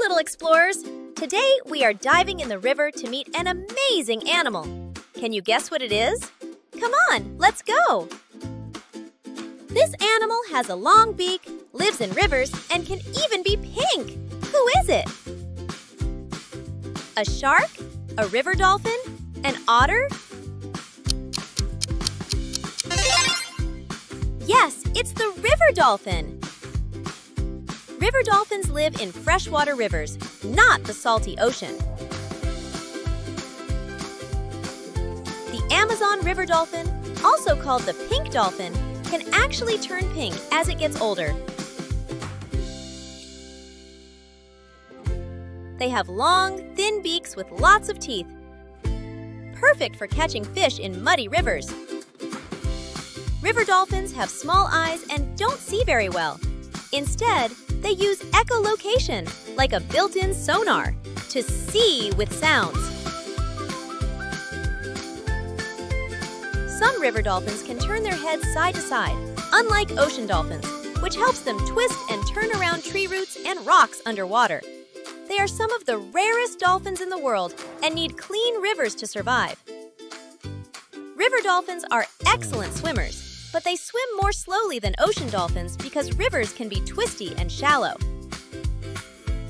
little explorers! Today we are diving in the river to meet an amazing animal. Can you guess what it is? Come on, let's go! This animal has a long beak, lives in rivers, and can even be pink. Who is it? A shark? A river dolphin? An otter? Yes, it's the river dolphin. River dolphins live in freshwater rivers, not the salty ocean. The Amazon river dolphin, also called the pink dolphin, can actually turn pink as it gets older. They have long, thin beaks with lots of teeth, perfect for catching fish in muddy rivers. River dolphins have small eyes and don't see very well. Instead, they use echolocation, like a built-in sonar, to see with sounds. Some river dolphins can turn their heads side to side, unlike ocean dolphins, which helps them twist and turn around tree roots and rocks underwater. They are some of the rarest dolphins in the world and need clean rivers to survive. River dolphins are excellent swimmers, but they swim more slowly than ocean dolphins because rivers can be twisty and shallow.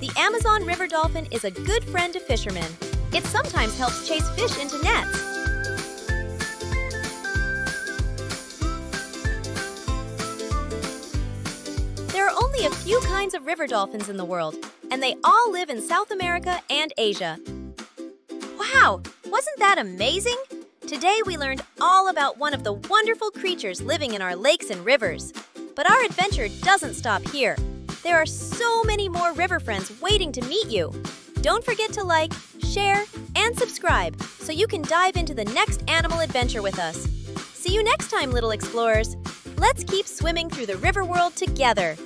The Amazon river dolphin is a good friend to fishermen. It sometimes helps chase fish into nets. There are only a few kinds of river dolphins in the world, and they all live in South America and Asia. Wow, wasn't that amazing? Today we learned all about one of the wonderful creatures living in our lakes and rivers. But our adventure doesn't stop here. There are so many more river friends waiting to meet you. Don't forget to like, share, and subscribe so you can dive into the next animal adventure with us. See you next time, little explorers. Let's keep swimming through the river world together.